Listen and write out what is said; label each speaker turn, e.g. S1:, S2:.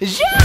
S1: Yeah!